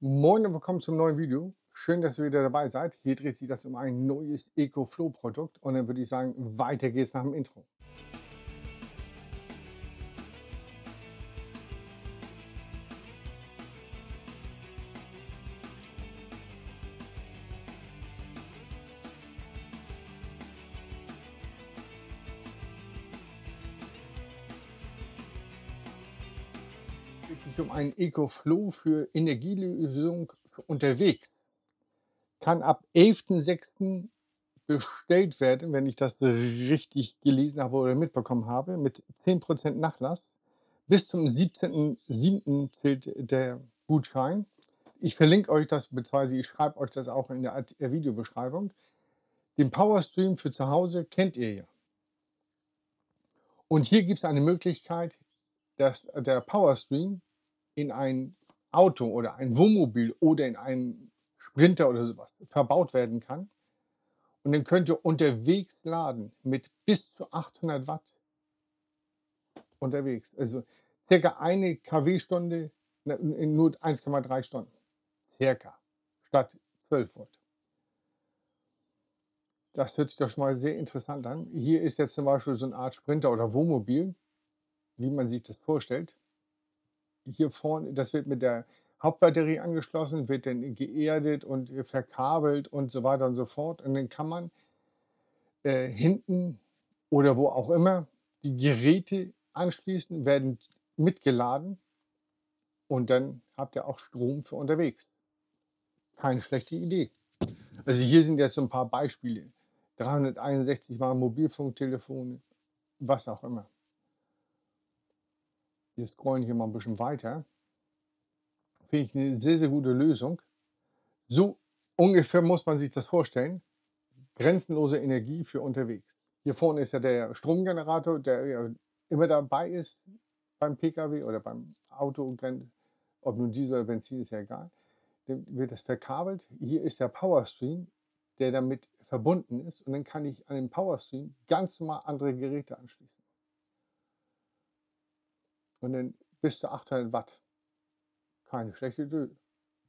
Moin und willkommen zum neuen Video. Schön, dass ihr wieder dabei seid. Hier dreht sich das um ein neues EcoFlow-Produkt und dann würde ich sagen, weiter geht's nach dem Intro. Es sich um einen EcoFlow für Energielösung unterwegs. Kann ab 11.06. bestellt werden, wenn ich das richtig gelesen habe oder mitbekommen habe, mit 10% Nachlass. Bis zum 17.07. zählt der Gutschein. Ich verlinke euch das, beziehungsweise ich schreibe euch das auch in der Videobeschreibung. Den Powerstream für zu Hause kennt ihr ja. Und hier gibt es eine Möglichkeit, dass der Powerstream in ein Auto oder ein Wohnmobil oder in einen Sprinter oder sowas verbaut werden kann. Und dann könnt ihr unterwegs laden mit bis zu 800 Watt unterwegs. Also circa eine kW-Stunde in nur 1,3 Stunden. Circa. Statt 12 Volt. Das hört sich doch schon mal sehr interessant an. Hier ist jetzt zum Beispiel so eine Art Sprinter oder Wohnmobil, wie man sich das vorstellt hier vorne, das wird mit der Hauptbatterie angeschlossen, wird dann geerdet und verkabelt und so weiter und so fort. Und dann kann man äh, hinten oder wo auch immer die Geräte anschließen, werden mitgeladen und dann habt ihr auch Strom für unterwegs. Keine schlechte Idee. Also hier sind jetzt so ein paar Beispiele. 361 Mal Mobilfunktelefone, was auch immer. Wir scrollen hier mal ein bisschen weiter. Finde ich eine sehr, sehr gute Lösung. So ungefähr muss man sich das vorstellen. Grenzenlose Energie für unterwegs. Hier vorne ist ja der Stromgenerator, der ja immer dabei ist beim Pkw oder beim Auto. Ob nun Diesel oder Benzin ist ja egal. Dann wird das verkabelt. Hier ist der Powerstream, der damit verbunden ist. Und dann kann ich an den Powerstream ganz normal andere Geräte anschließen und dann bis zu 800 Watt. Keine schlechte Idee.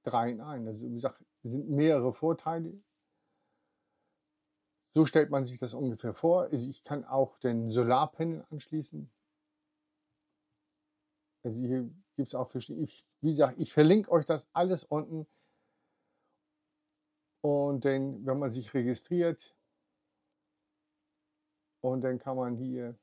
Drei in ein. Also wie gesagt, es sind mehrere Vorteile. So stellt man sich das ungefähr vor. Also ich kann auch den Solarpanel anschließen. Also hier gibt es auch verschiedene. Ich, wie gesagt, ich verlinke euch das alles unten. Und dann, wenn man sich registriert, und dann kann man hier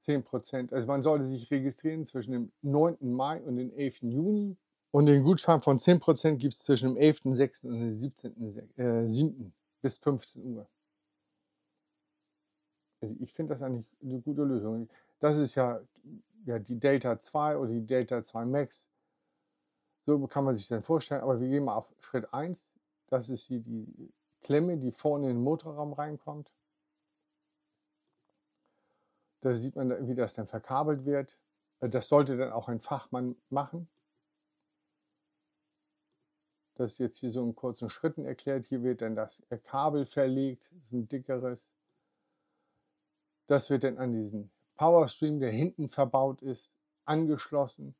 10 Prozent. Also man sollte sich registrieren zwischen dem 9. Mai und dem 11. Juni. Und den Gutschein von 10 Prozent gibt es zwischen dem 11.06. und dem 17.07. Äh, bis 15 Uhr. Also ich finde das eigentlich eine gute Lösung. Das ist ja, ja die Delta 2 oder die Delta 2 Max. So kann man sich dann vorstellen. Aber wir gehen mal auf Schritt 1. Das ist hier die Klemme, die vorne in den Motorraum reinkommt. Da sieht man, wie das dann verkabelt wird. Äh, das sollte dann auch ein Fachmann machen. Das ist jetzt hier so in kurzen Schritten erklärt. Hier wird dann das äh, Kabel verlegt, ein dickeres. Das wird dann an diesen Powerstream, der hinten verbaut ist, angeschlossen.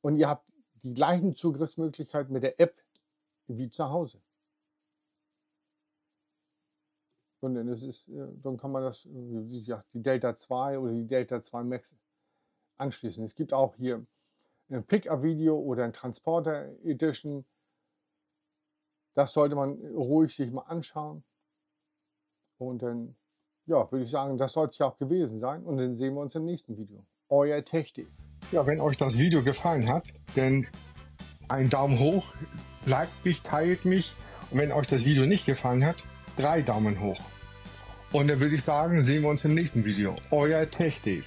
Und ihr habt die gleichen Zugriffsmöglichkeiten mit der App wie zu Hause. Sondern es ist, äh, dann kann man das, äh, ja, die Delta 2 oder die Delta 2 Max anschließen. Es gibt auch hier ein Pickup-Video oder ein Transporter Edition. Das sollte man ruhig sich mal anschauen. Und dann, ja, würde ich sagen, das soll es ja auch gewesen sein. Und dann sehen wir uns im nächsten Video. Euer TechDev. Ja, wenn euch das Video gefallen hat, dann einen Daumen hoch, liked mich, teilt mich. Und wenn euch das Video nicht gefallen hat, drei Daumen hoch. Und dann würde ich sagen, sehen wir uns im nächsten Video. Euer TechDave.